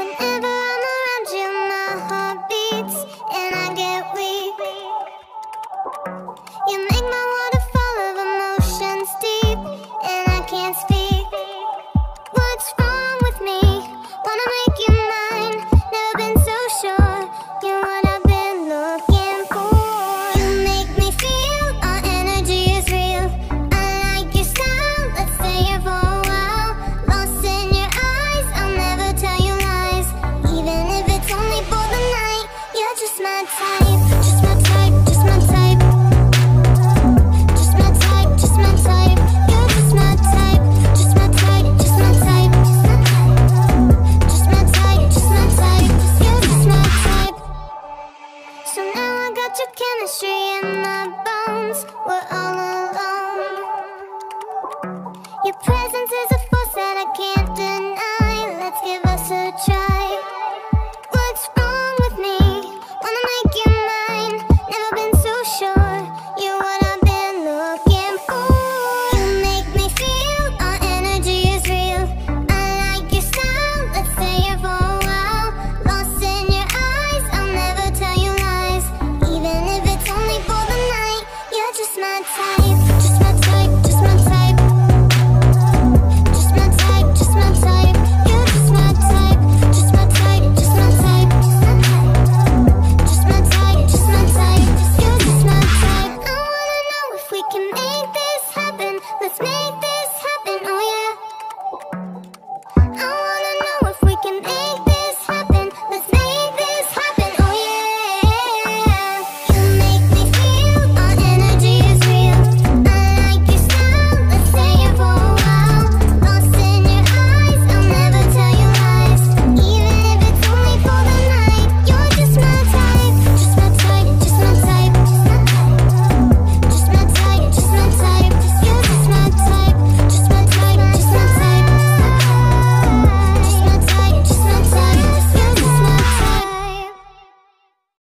Whenever I'm around you, my heart beats and I get weak. You make my my type, just my type, just my type. Just my type, just my type. You're just my type, just my type, just my type. Just my type, just my type. You're just my type. So now I got your chemistry in my bones. We're all alone. Your presence is a